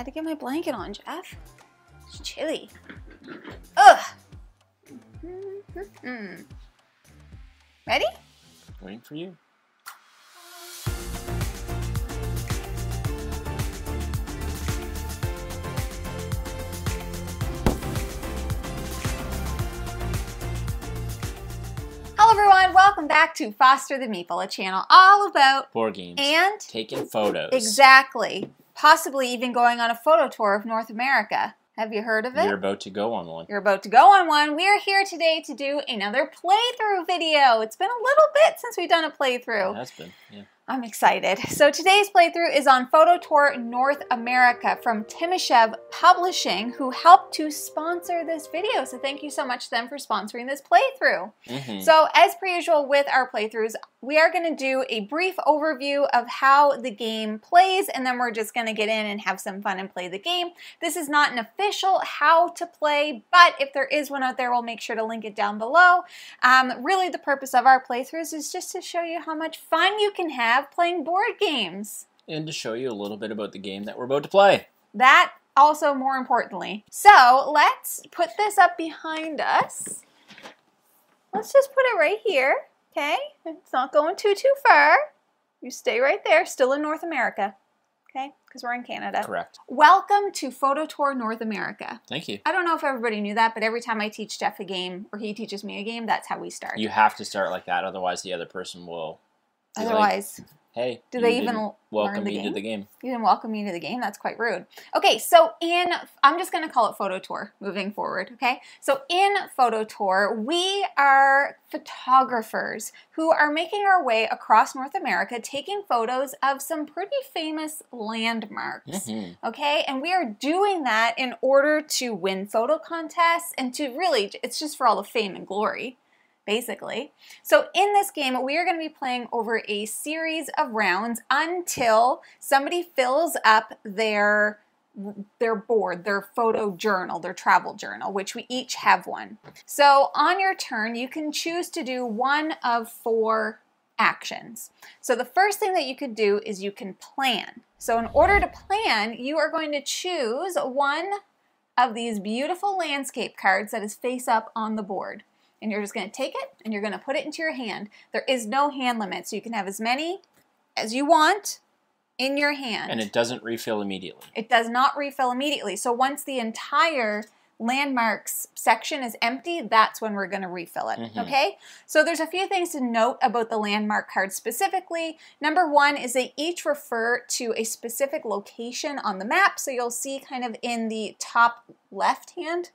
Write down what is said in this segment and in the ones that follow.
had to get my blanket on, Jeff. It's chilly. Ugh. Mm-hmm. Ready? Waiting for you. Hello everyone, welcome back to Foster the Meeple, a channel all about Board games. and Taking photos. exactly, possibly even going on a photo tour of North America. Have you heard of it? You're about to go on one. You're about to go on one. We are here today to do another playthrough video. It's been a little bit since we've done a playthrough. It has been. Yeah. I'm excited. So today's playthrough is on Photo Tour North America from Timashov Publishing, who helped to sponsor this video. So thank you so much to them for sponsoring this playthrough. Mhm. So as per usual with our playthroughs, we are going to do a brief overview of how the game plays, and then we're just going to get in and have some fun and play the game. This is not an official how to play, but if there is one out there, we'll make sure to link it down below. Um, really, the purpose of our playthroughs is just to show you how much fun you can have playing board games. And to show you a little bit about the game that we're about to play. That also more importantly. So let's put this up behind us. Let's just put it right here, okay? It's not going too, too far. You stay right there, still in North America, okay? Because we're in Canada. Correct. Welcome to Photo Tour North America. Thank you. I don't know if everybody knew that, but every time I teach Jeff a game or he teaches me a game, that's how we start. You have to start like that, otherwise the other person will. Be like, Otherwise, hey, do they even welcome me to the game? You didn't welcome me to the game. That's quite rude. Okay, so in, I'm just going to call it Photo Tour moving forward, okay? So in Photo Tour, we are photographers who are making our way across North America taking photos of some pretty famous landmarks. Mhm. Okay, and we are doing that in order to win photo contests and to really, it's just for all the fame and glory, basically. So, in this game, we are going to be playing over a series of rounds until somebody fills up their their board, their photo journal, their travel journal, which we each have one. So, on your turn, you can choose to do one of four actions. So, the first thing that you could do is you can plan. So, in order to plan, you are going to choose one of these beautiful landscape cards that is face up on the board. And you're just going to take it and you're going to put it into your hand. There is no hand limit, so you can have as many as you want in your hand. And it doesn't refill immediately. It does not refill immediately. So once the entire landmarks section is empty, that's when we're going to refill it. Mhm. Okay? So there's a few things to note about the landmark cards specifically. Number one is they each refer to a specific location on the map. So you'll see kind of in the top left hand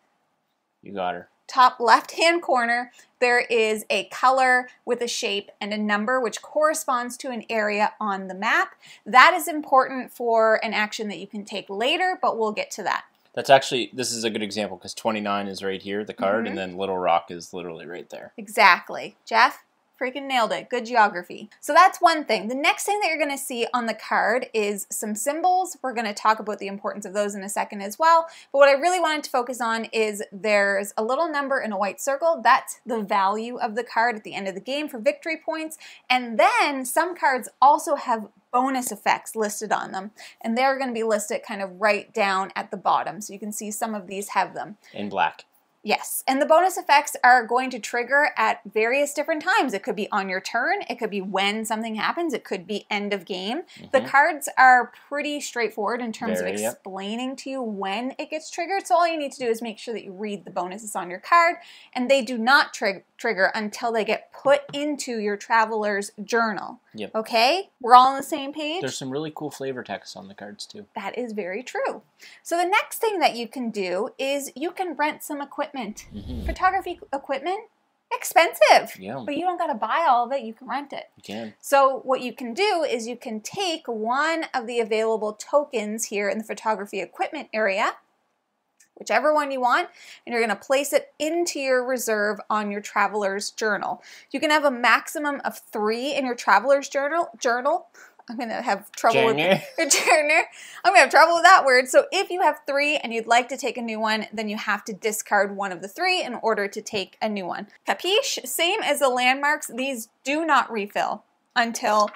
You got her. Top left hand corner, there is a color with a shape and a number which corresponds to an area on the map. That is important for an action that you can take later, but we'll get to that. That's actually, this is a good example because 29 is right here, the card, Mhm. and then Little Rock is literally right there. Exactly. Jeff? Freaking nailed it. Good geography. So that's one thing. The next thing that you're going to see on the card is some symbols. We're going to talk about the importance of those in a second as well. But what I really wanted to focus on is there's a little number in a white circle. That's the value of the card at the end of the game for victory points. And then some cards also have bonus effects listed on them. And they're going to be listed kind of right down at the bottom. So you can see some of these have them. In black. Yes, and the bonus effects are going to trigger at various different times. It could be on your turn, it could be when something happens, it could be end of game. The Mhm. cards are pretty straightforward in terms Very, of yep. explaining to you when it gets triggered. So all you need to do is make sure that you read the bonuses on your card, and they do not trig- trigger until they get put into your traveler's journal. Yep. Okay, we're all on the same page. There's some really cool flavor text on the cards too. That is very true. So the next thing that you can do is you can rent some equipment. Mhm. Photography equipment, expensive. Yeah, But you don't got to buy all of it, you can rent it. you can. So what you can do is you can take one of the available tokens here in the photography equipment area, whichever one you want, and you're going to place it into your reserve on your traveler's journal. You can have a maximum of 3 in your traveler's journal journal. I'm going to have trouble Journal. with journal. I'm going to have trouble with that word. So if you have 3 and you'd like to take a new one, then you have to discard one of the 3 in order to take a new one. Capiche? Same as the landmarks, these do not refill until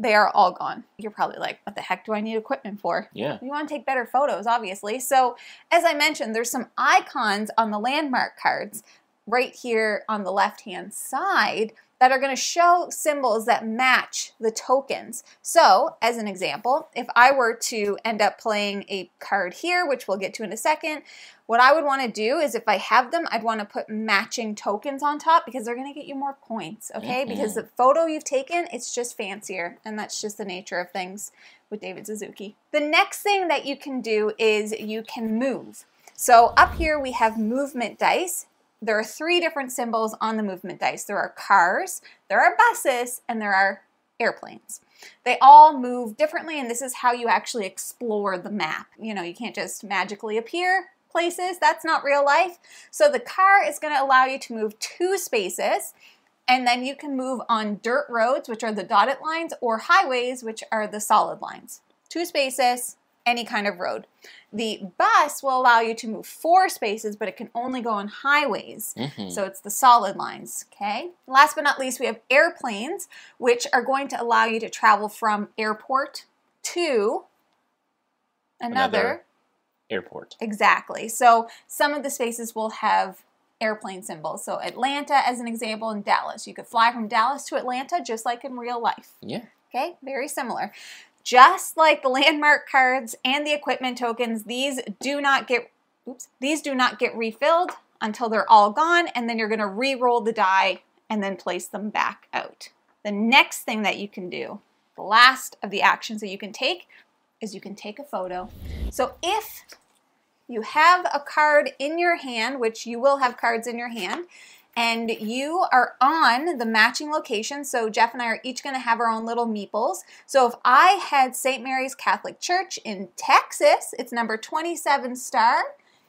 they are all gone. You're probably like, what the heck do I need equipment for? Yeah. You want to take better photos, obviously. So, as I mentioned, there's some icons on the landmark cards right here on the left hand side that are going to show symbols that match the tokens. So, as an example, if I were to end up playing a card here, which we'll get to in a second, what I would want to do is if I have them, I'd want to put matching tokens on top because they're going to get you more points, okay? Mhm. Because the photo you've taken, it's just fancier, and that's just the nature of things with David Suzuki. The next thing that you can do is you can move. So up here we have movement dice. There are three different symbols on the movement dice. There are cars, there are buses, and there are airplanes. They all move differently, and this is how you actually explore the map. You know, you can't just magically appear places. That's not real life. So the car is going to allow you to move two spaces, and then you can move on dirt roads, which are the dotted lines, or highways, which are the solid lines. Two spaces, any kind of road. The bus will allow you to move four spaces, but it can only go on highways. Mhm. So it's the solid lines, okay? Last but not least, we have airplanes, which are going to allow you to travel from airport to another. Another. Airport. Exactly. So some of the spaces will have airplane symbols. So Atlanta, as an example, and Dallas. You could fly from Dallas to Atlanta just like in real life. Yeah. Okay, very similar. Just like the landmark cards and the equipment tokens, these do not get oops, these do not get refilled until they're all gone, and then you're going to re-roll the die and then place them back out. The next thing that you can do, the last of the actions that you can take, is you can take a photo. So if you have a card in your hand, which you will have cards in your hand, and you are on the matching location. So Jeff and I are each going to have our own little meeples. So if I had St. Mary's Catholic Church in Texas, it's number 27 star.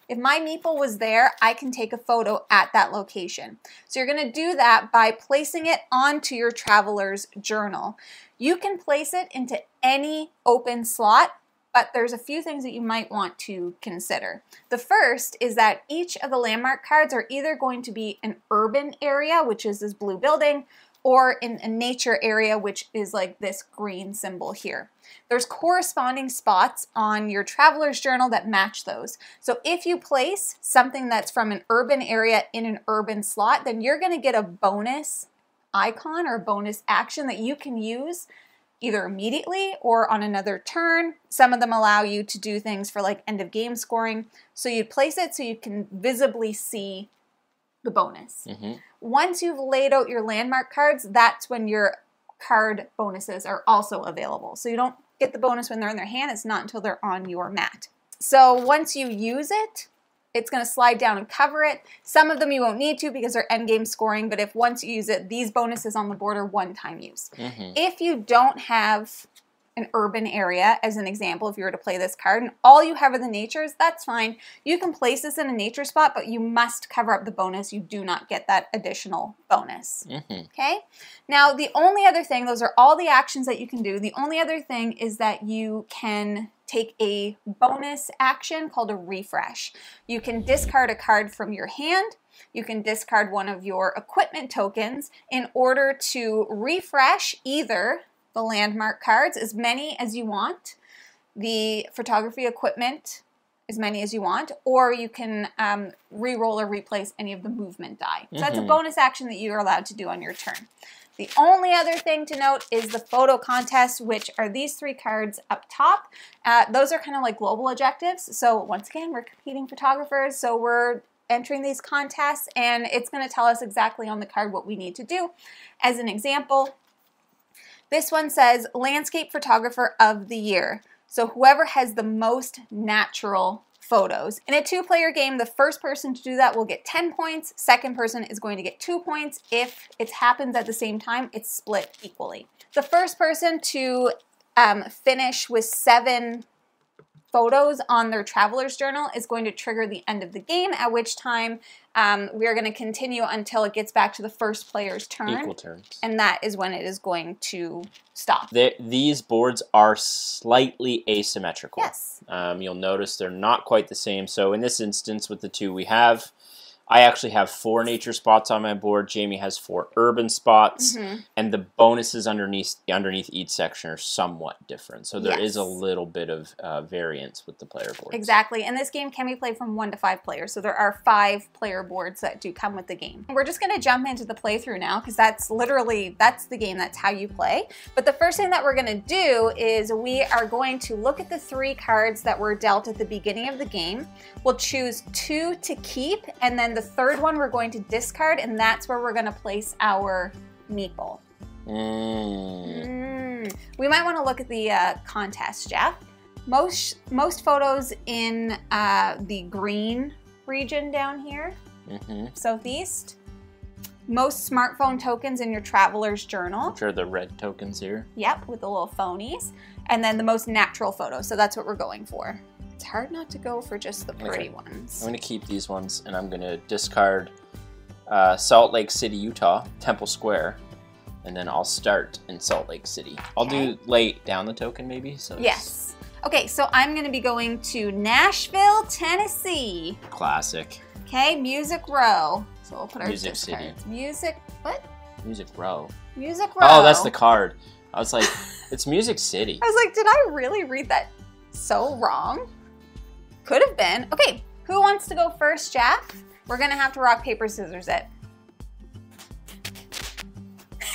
If my meeple was there, I can take a photo at that location. So you're going to do that by placing it onto your traveler's journal. You can place it into any open slot but there's a few things that you might want to consider. The first is that each of the landmark cards are either going to be an urban area, which is this blue building, or in a nature area, which is like this green symbol here. There's corresponding spots on your traveler's journal that match those. So if you place something that's from an urban area in an urban slot, then you're going to get a bonus icon or bonus action that you can use either immediately or on another turn. Some of them allow you to do things for like end of game scoring. So you place it so you can visibly see the bonus. hmm Once you've laid out your landmark cards, that's when your card bonuses are also available. So you don't get the bonus when they're in their hand, it's not until they're on your mat. So once you use it, it's going to slide down and cover it. Some of them you won't need to because they're end game scoring, but if once you use it, these bonuses on the board are one time use. hmm If you don't have an urban area, as an example, if you were to play this card and all you have are the natures, that's fine. You can place this in a nature spot, but you must cover up the bonus. You do not get that additional bonus. hmm Okay? Now, the only other thing, those are all the actions that you can do. The only other thing is that you can take a bonus action called a refresh. You can discard a card from your hand. You can discard one of your equipment tokens in order to refresh either the landmark cards, as many as you want, the photography equipment, as many as you want, or you can um, re-roll or replace any of the movement die. So that's a Mhm. bonus action that you are allowed to do on your turn. The only other thing to note is the photo contest, which are these three cards up top. Uh, those are kind of like global objectives. So once again, we're competing photographers, so we're entering these contests, and it's going to tell us exactly on the card what we need to do. As an example, this one says landscape photographer of the year. So whoever has the most natural photos. In a two player game, the first person to do that will get 10 points. Second person is going to get two points. If it happens at the same time, it's split equally. The first person to um, finish with seven photos on their traveler's journal is going to trigger the end of the game, at which time um, we are going to continue until it gets back to the first player's turn. Equal turns. And that is when it is going to stop. They- these boards are slightly asymmetrical. Yes. Um, you'll notice they're not quite the same. So in this instance, with the two we have, I actually have four nature spots on my board. Jamie has four urban spots, Mhm. and the bonuses underneath underneath each section are somewhat different. So there is a little bit of uh, variance with the player boards. Exactly. And this game can be played from one to five players. So there are five player boards that do come with the game. We're just going to jump into the playthrough now because that's literally that's the game. That's how you play. But the first thing that we're going to do is we are going to look at the three cards that were dealt at the beginning of the game. We'll choose two to keep, and then the third one we're going to discard, and that's where we're going to place our meeple. Mm. Mm. We might want to look at the uh, contest, Jeff. Most most photos in uh, the green region down here, hmm southeast. Most smartphone tokens in your traveler's journal. Which are the red tokens here? Yep, with the little phonies. And then the most natural photos. So that's what we're going for. It's hard not to go for just the pretty Okay. ones. I'm going to keep these ones, and I'm going to discard uh, Salt Lake City, Utah, Temple Square, and then I'll start in Salt Lake City. I'll do late down the token maybe. So Yes. Okay, so I'm going to be going to Nashville, Tennessee. classic Okay, Music Row. So we'll put our Music City. Music. What? Music Row. Music Row. Oh, that's the card. I was like, it's Music City. I was like, did I really read that so wrong? Could have been. Okay, who wants to go first, Jeff? We're gonna have to rock paper scissors it.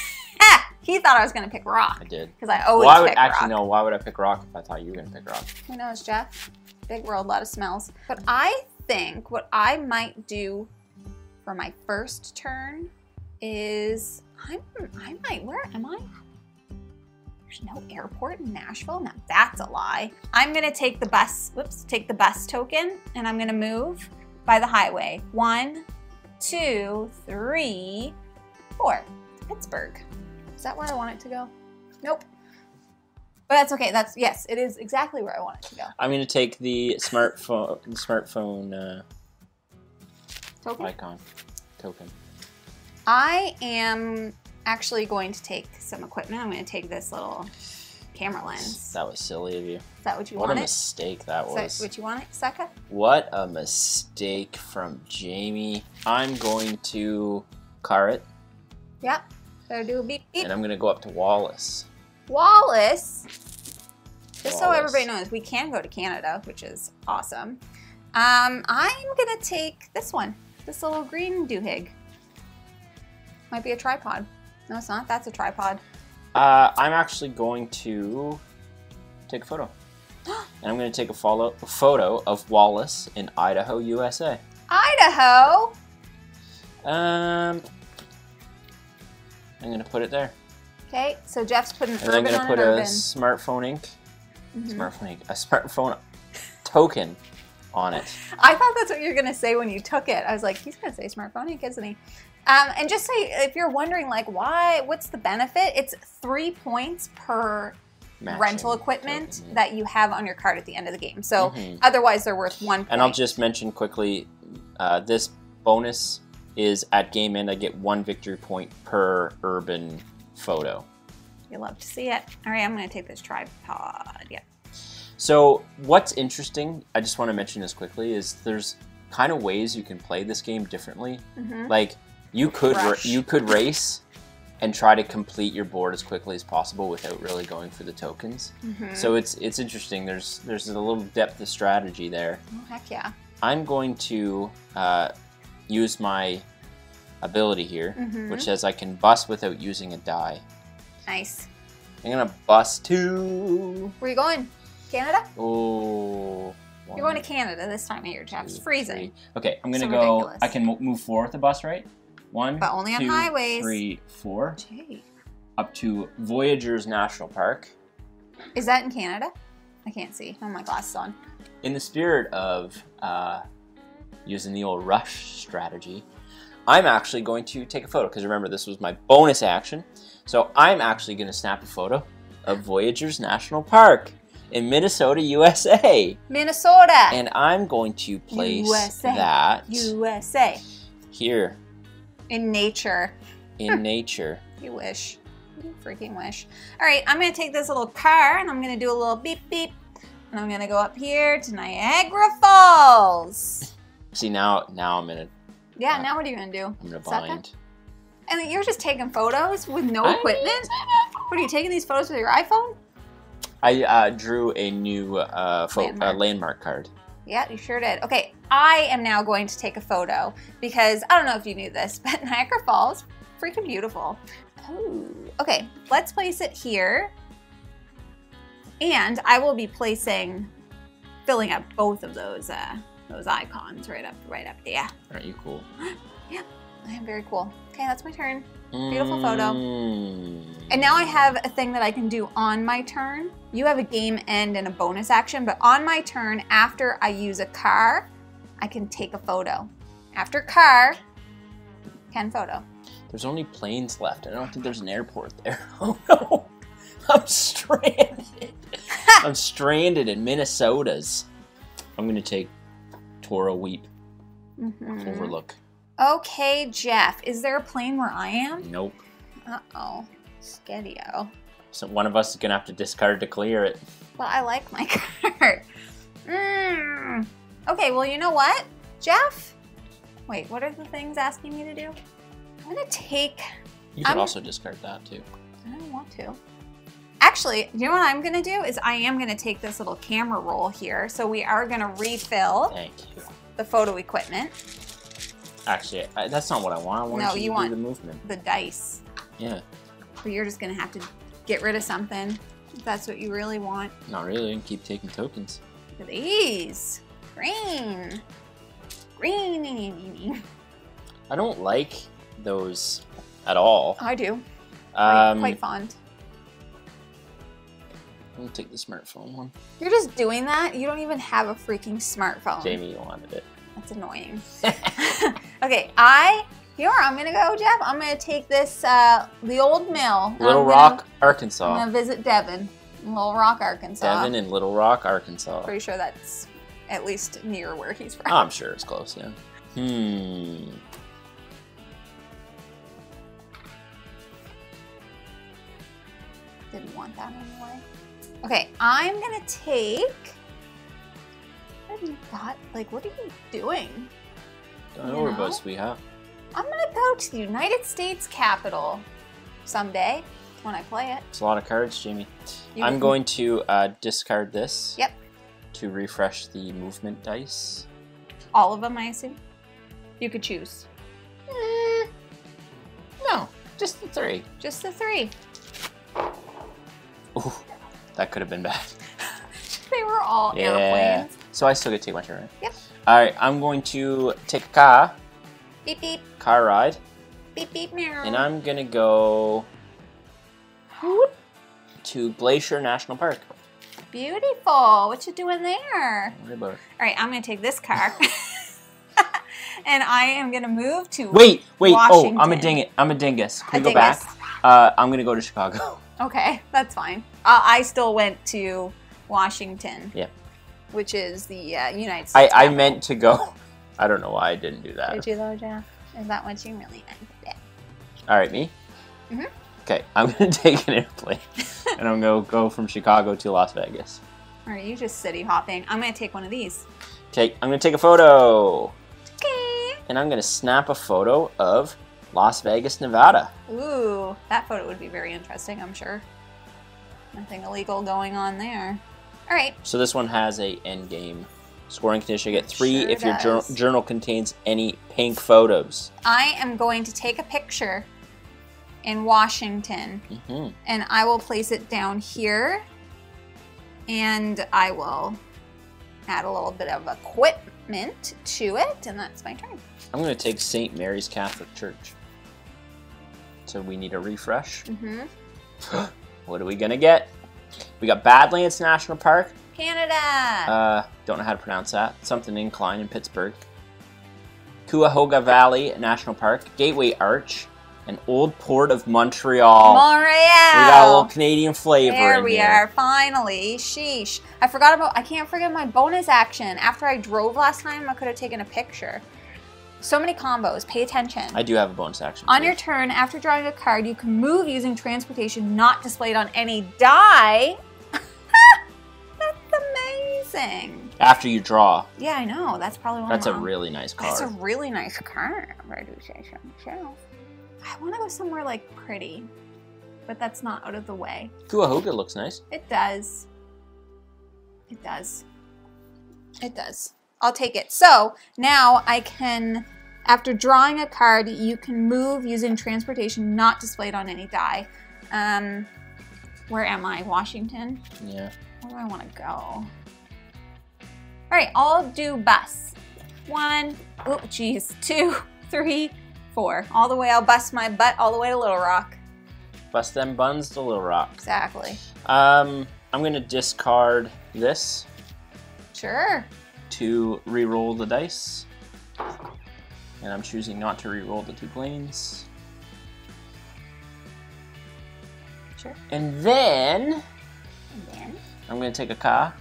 ah, he thought I was gonna pick rock I did. because I always Why would pick actually rock. no? Why would I pick rock if I thought you were gonna pick rock? Who knows, Jeff? Big world, lot of smells. But I think what I might do for my first turn is I'm I might where am I? There's no airport in Nashville. Now that's a lie. I'm gonna take the bus. Whoops, take the bus token, and I'm gonna move by the highway. One, two, three, four. Pittsburgh. Is that where I want it to go? Nope. But that's okay. That's yes, it is exactly where I want it to go. I'm gonna take the smartphone the smartphone uh, Token. icon token. I am actually going to take some equipment. I'm going to take this little camera lens. That was silly of you. Is that what you What a mistake that was. what you wanted, Seka? What a mistake from Jamie. I'm going to car it, Yep. Better do a beep beep. and I'm gonna go up to Wallace. Wallace. Just so everybody knows, we can go to Canada, which is awesome. Um, I'm gonna take this one, this little green doohig. Might be a tripod. No, it's not. That's a tripod. Uh, I'm actually going to take a photo. And I'm going to take a follow- a photo of Wallace in Idaho, USA. Idaho. Um, I'm going to put it there. Okay, so Jeff's putting And then I'm going to put a urban. smartphone ink, Mhm. smartphone ink, a smartphone token on it. I thought that's what you were gonna say when you took it. I was like, he's gonna say smartphone ink, isn't he? Um, and just say if you're wondering, like, why? What's the benefit? It's three points per Matching rental equipment that you have on your card at the end of the game. So Mhm. otherwise, they're worth one. Point. And I'll just mention quickly, uh, this bonus is at game end. I get one victory point per urban photo. You love to see it. All right, I'm gonna take this tripod. Yeah. So what's interesting, I just want to mention this quickly, is there's kind of ways you can play this game differently. hmm Like you could ra- you could race and try to complete your board as quickly as possible without really going for the tokens. hmm So it's it's interesting. There's there's a little depth of strategy there. oh, heck yeah. I'm going to uh, use my ability here, Mhm. which says I can bust without using a die. Nice. I'm gonna bust two. Where you going? Canada? Oh. You're going to Canada this time of year, Jeff. It's freezing. Okay, I'm gonna So go. ridiculous. I can mo- move forward with the bus, right? One, But only on two, highways. three, four, Gee. up to Voyageurs National Park. Is that in Canada? I can't see. I have my glasses on. In the spirit of uh, using the old rush strategy, I'm actually going to take a photo because remember this was my bonus action. So I'm actually going to snap a photo of Voyageurs National Park in Minnesota, USA, Minnesota. and I'm going to place USA. that USA. here In nature. in nature. You wish. You freaking wish. All right, I'm going to take this little car and I'm going to do a little beep beep. And I'm going to go up here to Niagara Falls. See now, now I'm in a Yeah, Uh, now what are you gonna do? I'm gonna bind. And you're just taking photos with no equipment? What are you taking these photos with your iPhone? I uh, drew a new uh, Landmark. Uh, landmark card. Yeah, you sure did. Okay, I am now going to take a photo because I don't know if you knew this, but Niagara Falls, freaking beautiful. Oh, okay, let's place it here. And I will be placing, filling up both of those uh, those icons right up, right up there. Aren't you cool? I am very cool. Okay, that's my turn. Beautiful photo. Mm. And now I have a thing that I can do on my turn. You have a game end and a bonus action, but on my turn, after I use a car, I can take a photo. After car, can photo. There's only planes left. I don't think there's an airport there. Oh no! I'm stranded. I'm stranded in Minnesota's. I'm gonna take Toroweap Mhm. Overlook. Okay, Jeff, is there a plane where I am? Nope. Uh oh. Skedio. So one of us is gonna have to discard to clear it. Well, I like my card. Mm. Okay, well, you know what, Jeff? Wait, what are the things asking me to do? I'm gonna take. You could I'm- also discard that too. I don't want to. Actually, you know what I'm gonna do is I am gonna take this little camera roll here. So we are gonna refill Thank you. the photo equipment, Actually, I, that's not what I want. I want No, you, you to want- do the movement. the dice. Yeah, So you're just gonna have to get rid of something if that's what you really want. not really. And keep taking tokens. Look at these. Green. Green. I don't like those at all. I do. Quite, Um, quite fond. I'm gonna take the smartphone one. You're just doing that. You don't even have a freaking smartphone. Jamie, wanted it. That's annoying. okay, I here I'm gonna go, Jeff. I'm gonna take this uh the old mill. Little I'm Rock, Gonna, I'm Arkansas. gonna visit Devon, Little Rock, Arkansas. Devon in Little Rock, Arkansas. Pretty sure that's at least near where he's from. I'm sure it's close, yeah. Hmm. Didn't want that anyway. Okay, I'm gonna take. What have you got? Like, what are you doing? Don't know where No. about sweetheart. I'm gonna go to the United States Capitol someday when I play it. It's a lot of cards, Jamie. You I'm can- going to uh, discard this. Yep. To refresh the movement dice. All of them, I assume. You could choose. Eh, no, just the three. Just the three. Ooh, that could have been bad. They were all Yeah. airplanes. So I still get to take my turn, right? Yep. All right, I'm going to take a car, Beep beep car ride, beep beep meow. and I'm gonna go to Glacier National Park. Beautiful. What you doing there? What? All right, I'm gonna take this car, and I am gonna move to. Wait, wait. Oh, I'm a Washington. ding it. I'm a dingus. Can A we go dingus. back? Uh, I'm gonna go to Chicago. Okay, that's fine. Uh, I still went to Washington. Yeah. Which is the uh, United States. I capital. meant to go. I don't know why I didn't do that. Did you though, Jeff? Is that what you really meant? Yeah. All right, me. Mhm. Okay, I'm gonna take an airplane, and I'm gonna go from Chicago to Las Vegas. Are you just city hopping? I'm gonna take one of these. Okay, I'm gonna take a photo, Okay. and I'm gonna snap a photo of Las Vegas, Nevada. Ooh, that photo would be very interesting. I'm sure. Nothing illegal going on there. All right. So this one has a end game scoring condition. You get three Sure if your jour- journal contains any pink photos. I am going to take a picture in Washington hmm and I will place it down here and I will add a little bit of equipment to it and that's my turn. I'm gonna take St. Mary's Catholic Church. So we need a refresh. hmm What are we gonna get? We got Badlands National Park. Canada! Uh, don't know how to pronounce that. Something incline in Pittsburgh. Cuyahoga Valley National Park, Gateway Arch, and Old Port of Montreal. Montreal! We got a little Canadian flavor There we here. are, finally. Sheesh. I forgot about, I can't forget my bonus action. After I drove last time, I could have taken a picture. So many combos. Pay attention. I do have a bonus action. On for your turn, after drawing a card, you can move using transportation not displayed on any die. That's missing. After you draw. Yeah, I know. That's probably one. That's a really nice card. That's a really nice card. I do say so myself. I want to go somewhere like pretty, but that's not out of the way. Cuyahoga looks nice. It does. It does. It does. I'll take it. So now I can, after drawing a card, you can move using transportation not displayed on any die. Um, where am I? Washington? Yeah. Where do I want to go? All right, I'll do bus. One, oh, geez, two, three, four. All the way, I'll bust my butt all the way to Little Rock. Bust them buns to Little Rock. Exactly. Um, I'm gonna discard this Sure. to re-roll the dice. And I'm choosing not to re-roll the two planes. Sure. And then And then, I'm gonna take a car.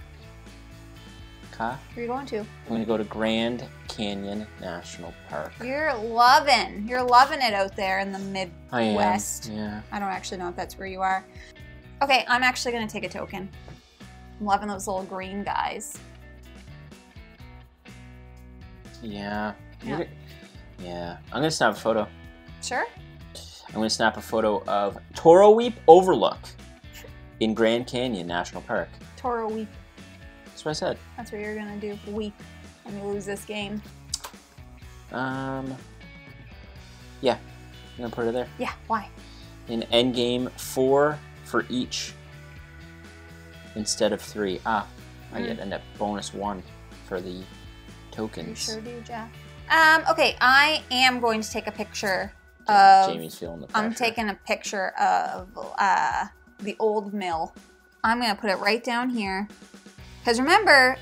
Car. where are you going to? I'm gonna go to Grand Canyon National Park. You're loving, you're loving it out there in the Midwest. I am. Yeah. I don't actually know if that's where you are. Okay, I'm actually gonna take a token. I'm loving those little green guys. Yeah. Yeah. Yeah. I'm gonna snap a photo. Sure. I'm gonna snap a photo of Toroweap Overlook in Grand Canyon National Park. Toroweap. That's what I said. That's what you're gonna do. Weep when you lose this game. Um. Yeah. I'm gonna put it there. Yeah, why? In endgame, four for each instead of three. Ah, I Mm. get a net bonus one for the tokens. You sure do, Jeff. Um, okay, I am going to take a picture of Jamie's feeling the pressure. I'm taking a picture of uh, the old mill. I'm gonna put it right down here. Because remember,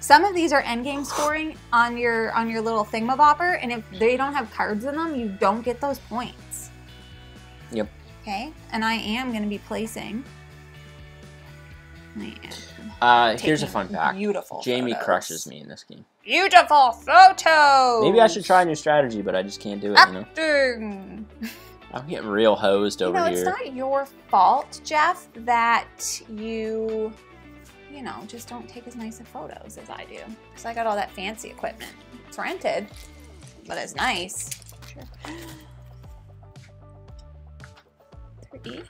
some of these are endgame scoring on your on your little thingamabopper, and if they don't have cards in them, you don't get those points. Yep. Okay, and I am gonna be placing. Uh, here's a fun fact. Beautiful. Jamie photos. crushes me in this game. Beautiful photos. Maybe I should try a new strategy, but I just can't do it. You know, Acting. I'm getting real hosed You over here. it's not your fault, Jeff, that you, you know, just don't take as nice of photos as I do. Because I got all that fancy equipment. It's rented, but it's nice. Sure. Three.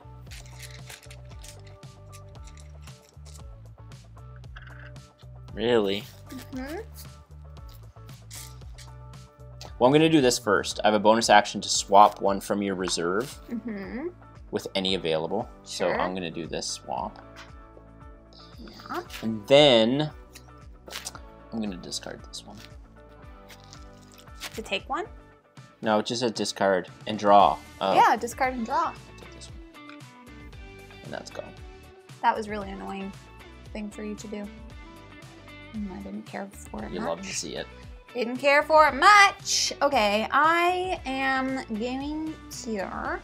Really? hmm Well, I'm gonna do this first. I have a bonus action to swap one from your reserve hmm with any available. Sure. So I'm gonna do this swap. Yeah. And then I'm gonna discard this one. To take one? No, it just says discard and draw. Oh, Yeah, discard and draw. take this one. And that's gone. That was really annoying thing for you to do. And I didn't care for it You much. love to see it. Didn't care for it much. Okay, I am going to.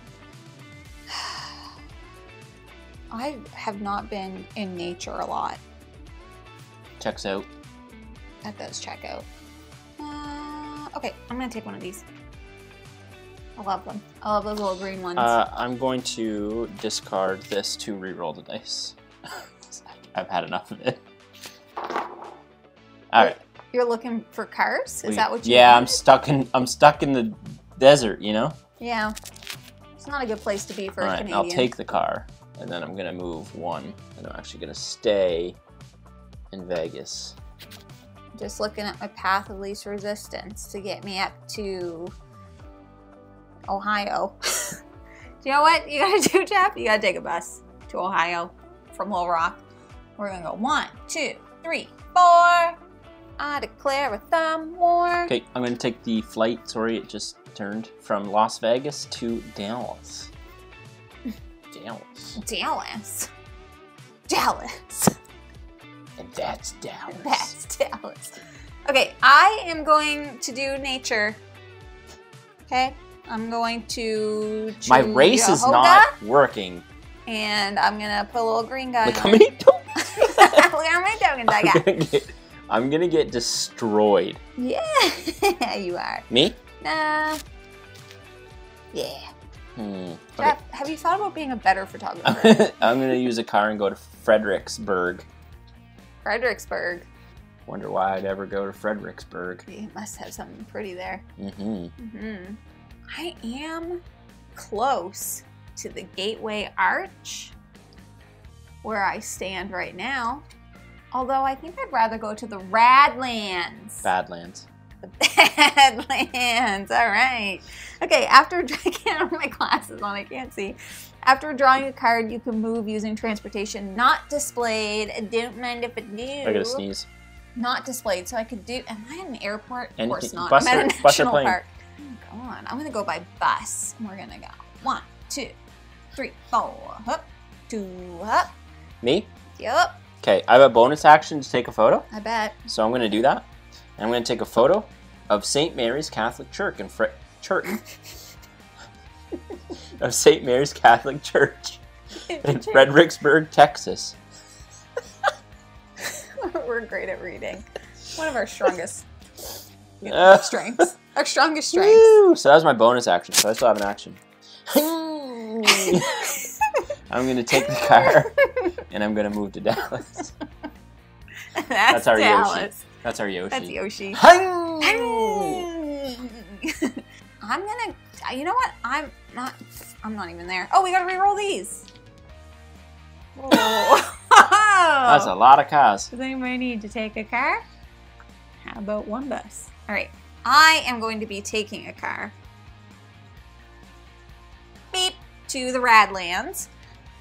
I have not been in nature a lot. Checks out. That does check out. Uh, okay, I'm gonna take one of these. I love them. I love those little green ones. Uh, I'm going to discard this to re-roll the dice. I've had enough of it. All right. You're looking for cars? Is that what you? Yeah, I'm stuck in. I'm stuck in the desert. You know. Yeah. It's not a good place to be for All a right. Canadian. I'll take the car, and then I'm gonna move one, and I'm actually gonna stay in Vegas. Just looking at my path of least resistance to get me up to Ohio. do you know what you gotta do, Jeff? You gotta take a bus to Ohio from Little Rock. We're gonna go one, two, three, four. I declare a thumb war. Okay, I'm gonna take the flight. Sorry, it just turned from Las Vegas to Dallas. Dallas, Dallas. Dallas. and that's Dallas. That's Dallas. Okay, I am going to do nature. Okay, I'm going to. My race is not working. And I'm gonna put a little green guy. Look how on. many Look how many tokens I got. I'm gonna get destroyed. Yeah, you are. Me? Nah. Yeah. Hmm. Jeff, have you thought about being a better photographer? I'm gonna use a car and go to Fredericksburg. Fredericksburg. Wonder why I'd ever go to Fredericksburg. We must have something pretty there. Mm-hmm. Mm-hmm. I am close to the Gateway Arch, where I stand right now. Although I think I'd rather go to the Radlands. Badlands. The Badlands. All right. Okay. After I can't have my glasses on, I can't see. After drawing a card, you can move using transportation not displayed. Don't mind if it do. I gotta sneeze. Not displayed. So I could do. Am I at an airport? Of course not. bus I'm at a national plane? park. Oh, God. I'm gonna go by bus. We're gonna go one, two, three, four. Up, two, up. Me? Yup. Okay, I have a bonus action to take a photo, I bet. so I'm gonna do that. And I'm gonna take a photo of St. Mary's Catholic Church in Fre- Church of St. Mary's Catholic Church in Fredericksburg, Texas. We're great at reading. One of our strongest you know, Uh. strengths. Our strongest strengths. Woo! So that was my bonus action. So I still have an action. I'm gonna take the car and I'm gonna move to Dallas. That's, That's our Yoshi. Dallas. That's our Yoshi. That's Yoshi. Yoshi. I'm gonna. You know what? I'm not. I'm not even there. Oh, we gotta re-roll these. Oh. That's a lot of cars. Does anybody need to take a car? How about one bus? All right. I am going to be taking a car. Beep to the Radlands.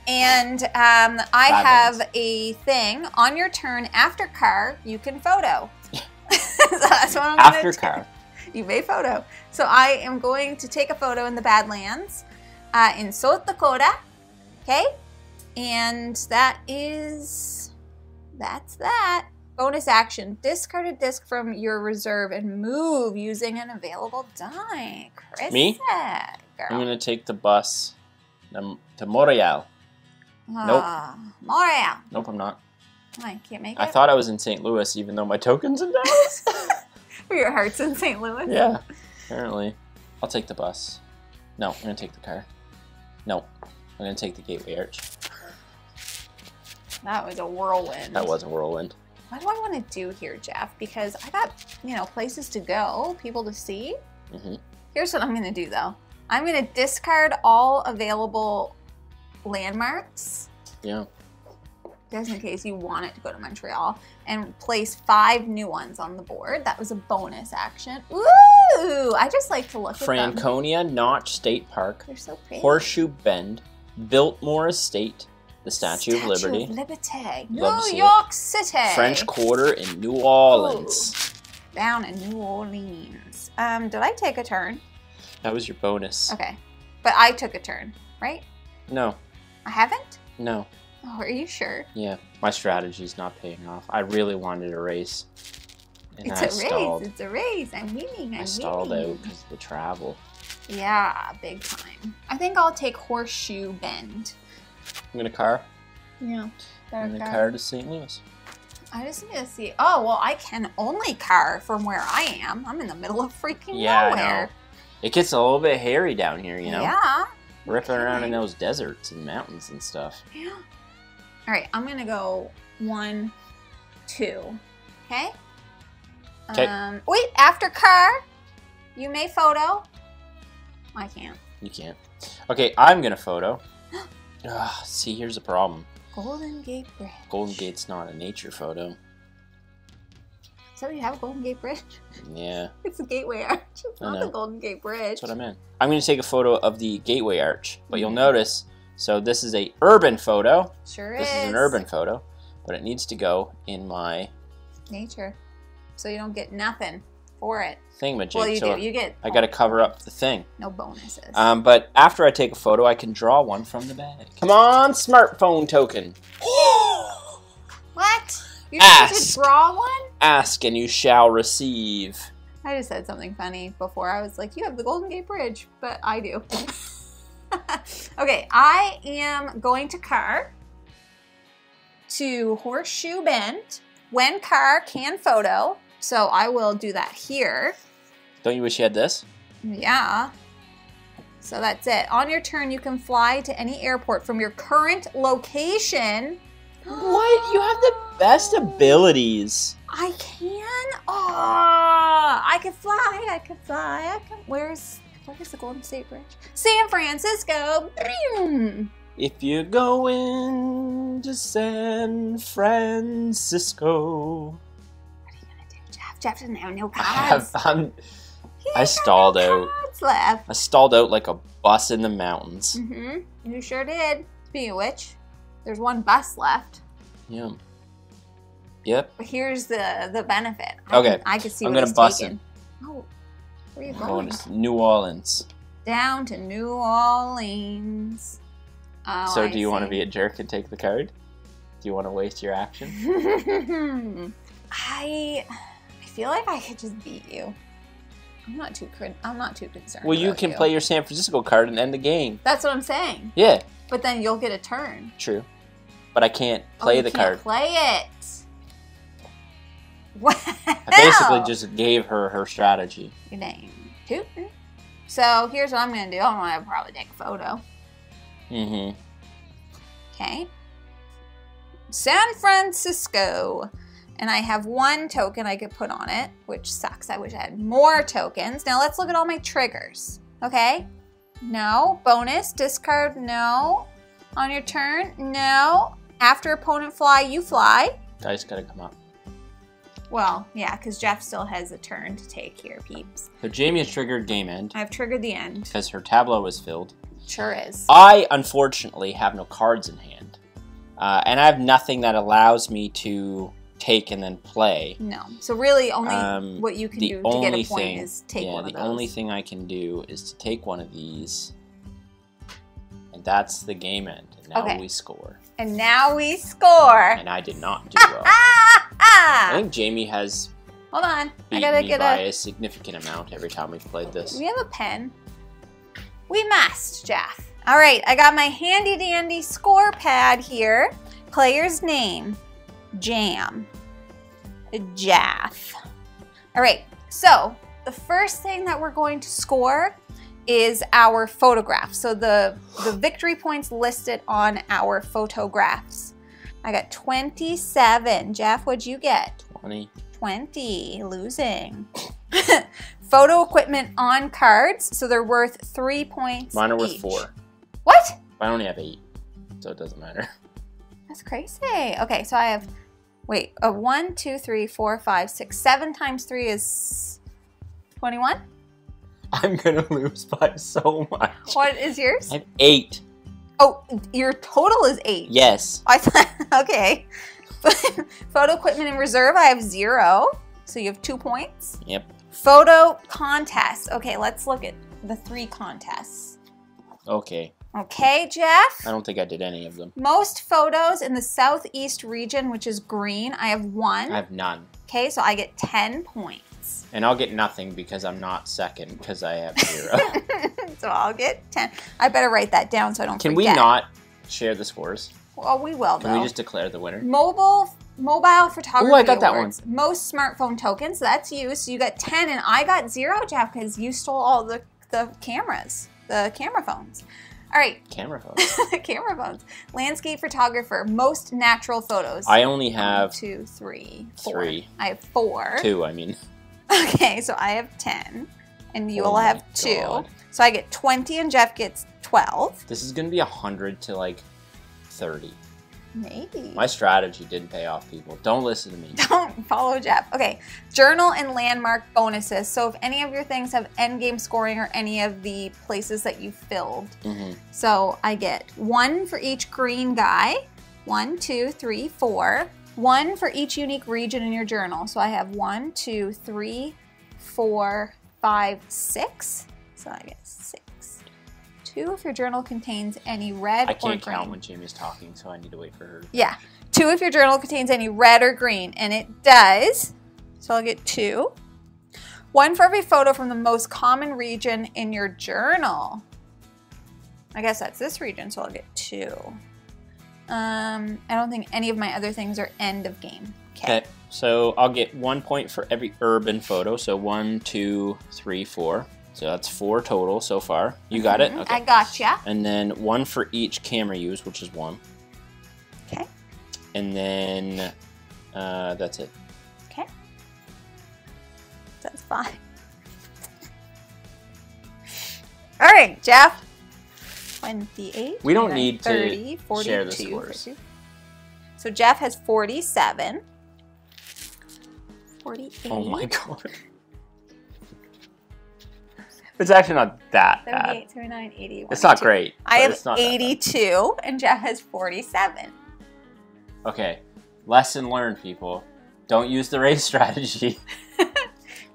And um, I have a thing on your turn after car, you can photo. so that's what I'm After car. You may photo. So I am going to take a photo in the Badlands uh, in South Dakota. Okay? And that is. That's that. Bonus action. Discard a disc from your reserve and move using an available die. Chris. Me? Girl. I'm gonna take the bus to Montreal. Nope. Ah, Montreal. Nope, I'm not. I can't make it. I thought I was in St. Louis, even though my token's in Dallas. For your heart's in St. Louis. yeah, apparently. I'll take the bus. No, I'm gonna take the car. No, I'm gonna take the Gateway Arch. That was a whirlwind. That was a whirlwind. What do I want to do here, Jeff? Because I got, you know, places to go, people to see. hmm Here's what I'm going to do though I'm going to discard all available landmarks, Yeah. just in case you want it to go to Montreal, and place five new ones on the board. That was a bonus action. Ooh! I just like to look. Franconia Notch State Park, They're so pretty. Horseshoe Bend, Biltmore Estate, the Statue, of Liberty, Liberty. Love to New see it. York City. French Quarter in New Orleans. Down in New Orleans. Um, did I take a turn? That was your bonus. Okay. But I took a turn, right? No, I haven't? no. Oh, are you sure? Yeah, my strategy's not paying off. I really wanted a race. And it's I a stalled. race. It's a race. I'm winning. I'm I stalled winning. out because of the travel. Yeah, big time. I think I'll take Horseshoe Bend. I'm gonna car. Yeah. I'm gonna car to St. Louis. I just need to see. Oh, well, I can only car from where I am. I'm in the middle of freaking Yeah, I nowhere. know. It gets a little bit hairy down here, you know. Yeah. Ripping around in those deserts and mountains and stuff. Yeah. All right, I'm gonna go one, two. okay? Um, wait, after car, you may photo. I can't. You can't. Okay, I'm gonna photo. Ugh, see, here's the problem. Golden Gate Bridge. Golden Gate's not a nature photo. So you have a Golden Gate Bridge? Yeah, It's the Gateway Arch. It's I not know. the Golden Gate Bridge. that's what I meant. I'm gonna take a photo of the Gateway Arch, but you'll notice. So this is a urban photo. Sure This is an urban photo, but it needs to go in my nature. So you don't get nothing for it. Thing, thingamajig. Well, you so do. You get. I gotta cover up the thing. no bonuses. Um, but after I take a photo, I can draw one from the bag. Come on, smartphone token. what? You just Ask. draw one? Ask and you shall receive. I just said something funny before. I was like, you have the Golden Gate Bridge, but I do. okay, I am going to car to Horseshoe Bend when car can photo. So I will do that here. Don't you wish you had this? Yeah. So that's it. On your turn, you can fly to any airport from your current location What? You have the best abilities. I can. Oh, I can fly. I can fly. I can. Where's Where's the Golden State Bridge? San Francisco. If you're going to San Francisco, What are you gonna do, Jeff? Jeff doesn't have no I cards. I'm, He I stalled no out. Cards left. I stalled out like a bus in the mountains. Mm-hmm. You sure did. Speaking of which, there's one bus left. Yeah. Yep. But here's the the benefit. I Okay, can, I can see I'm gonna bus taking. Oh, where are you I'm going? to New Orleans. Down to New Orleans. Oh, so, I do you want to be a jerk and take the card? Do you want to waste your action? I I feel like I could just beat you. I'm not too I'm not too concerned. Well, you can play your San Francisco card and end the game. That's what I'm saying. Yeah, But then you'll get a turn. true. But I can't Oh, play you the can't card. Play it. Wow. I basically just gave her her strategy. your name. Tootin'. So here's what I'm gonna do. I'm gonna probably take a photo. Mm-hmm. Okay. San Francisco. And I have one token I could put on it, which sucks. I wish I had more tokens. Now let's look at all my triggers. Okay? No. Bonus. Discard. No. On your turn. No. After opponent fly, you fly. Dice gotta come up. Well, yeah, because Jeff still has a turn to take here, peeps. So Jamie has triggered game end I've triggered the end. because her tableau is filled. Sure is. I unfortunately have no cards in hand, uh, and I have nothing that allows me to take and then play. No. So really, only Um, what you can do to get a point thing- is take yeah, one the of those. only thing I can do is to take one of these, and that's the game end. And now Okay. we score, And now we score. and I did not do well. Ah, I think Jamie has Hold on. I gotta get by a. a significant amount every time we've played this. We have a pen. We must, Jeff. All right, I got my handy dandy score pad here. Player's name Jam. Jaff. All right, so the first thing that we're going to score is our photograph. So the, the victory points listed on our photographs. I got 27. Jeff, what'd you get? Twenty. 20, losing. Photo equipment on cards, so they're worth three points. Mine are worth four. What? I only have eight, so it doesn't matter. That's crazy. Okay, so I have, wait, a one, two, three, four, five, six, seven times three is 21? I'm gonna lose by so much. What is yours? I have eight. Oh, your total is eight. Yes. I thought, okay. Photo equipment in reserve, I have zero. So you have two points. Yep. Photo contest. Okay, let's look at the three contests. Okay. Okay, Jeff. I don't think I did any of them. Most photos in the southeast region, which is green, I have one. I have none. Okay, so I get 10 points. And I'll get nothing because I'm not second because I have zero. so I'll get 10. I better write that down so I don't Can we not share the scores? Well, we will, Can though. we just declare the winner? Mobile mobile photography Ooh, I got that awards. Most smartphone tokens, that's you. So you got 10 and I got 0, Jeff, because you stole all the, the cameras, the camera phones. All right, Camera phones. camera phones. Landscape photographer, most natural photos. I only have two, three, four. three. I have four. two, I mean. Okay, so I have 10, and you Oh will have two. God. So I get 20, and Jeff gets 12. This is gonna be 100 to like 30. Maybe. My strategy didn't pay off, people. Don't listen to me. Don't follow Jeff. Okay, journal and landmark bonuses. So if any of your things have end game scoring or any of the places that you filled. hmm So I get one for each green guy. One, two, three, four. One for each unique region in your journal. So I have one, two, three, four, five, six. So I get six. Two if your journal contains any red I or can't green. count when Jamie's talking, so I need to wait for her. Yeah. Two if your journal contains any red or green, and it does. So I'll get two. One for every photo from the most common region in your journal. I guess that's this region, so I'll get two. Um, I don't think any of my other things are end of game. Okay, so I'll get one point for every urban photo. So one, two, three, four. So that's four total so far. You got it? Mhm, Okay. I gotcha. And then one for each camera used, which is one. Okay. and then uh, that's it. Okay. That's fine. All right, Jeff. 28. We don't 29, need to 30, 42, share the scores. 42. So Jeff has 47. 48. Oh my god. It's actually not that bad. 79, 80. It's not great. I have it's not 82 and Jeff has 47. Okay, lesson learned, people. Don't use the race strategy. Jeff's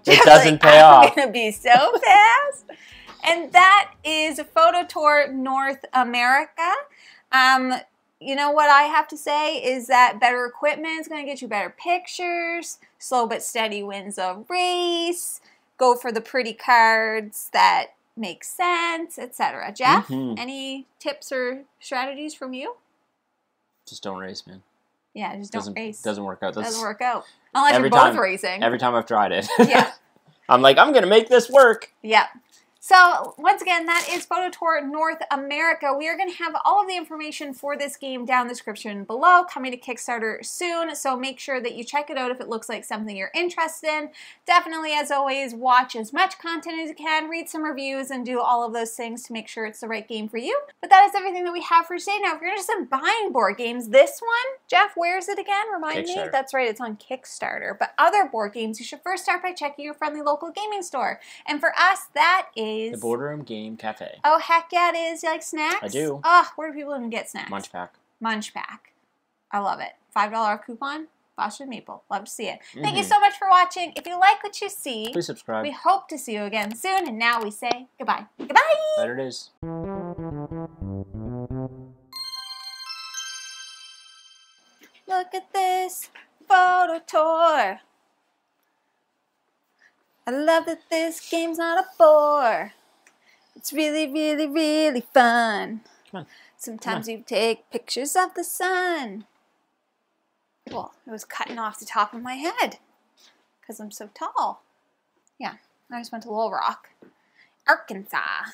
it doesn't like, pay I'm off. gonna be so fast. and that is a Photo Tour North America. Um, you know what I have to say is that better equipment is going to get you better pictures. Slow but steady wins a race. Go for the pretty cards that make sense, etc. Jeff, Mhm. any tips or strategies from you? Just don't race, man. Yeah, just don't Doesn't race. doesn't work out. That's Doesn't work out unless Every you're both time- racing. every time I've tried it. yeah. I'm like, I'm gonna make this work. Yep. So once again, that is Photo Tour North America. We are going to have all of the information for this game down the description below, coming to Kickstarter soon. So make sure that you check it out if it looks like something you're interested in. Definitely, as always, watch as much content as you can, read some reviews, and do all of those things to make sure it's the right game for you. But that is everything that we have for today. Now, if you're interested in buying board games, this one, Jeff, where's it again? Remind me. That's right, it's on Kickstarter. But other board games, you should first start by checking your friendly local gaming store. And for us, that is The Boardroom Game Cafe. Oh heck yeah, it is. You like snacks? I do. Oh, where do people even get snacks? MunchPak. Munch Pack. I love it. Five dollar coupon. Boston Maple. Love to see it. Thank you Mhm. so much for watching. If you like what you see, Please subscribe. we hope to see you again soon. And now we say goodbye. Goodbye. There it is. Look at this photo tour. I love that this game's not a bore. It's really, really, really fun. Come on. Sometimes you take pictures of the sun. Well, it was cutting off the top of my head because I'm so tall. Yeah, I just went to Little Rock, Arkansas,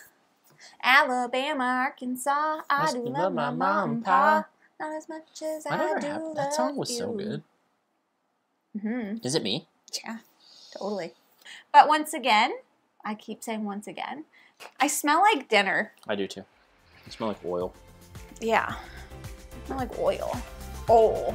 Alabama, Arkansas. I Must do be love my mom and pa, not as much as I, I never do have. love That song was you. so good. Mm-hmm. Is it me? Yeah, totally. But once again, I keep saying once again, I smell like dinner. I do too. I smell like oil. Yeah, I smell like oil. Oh.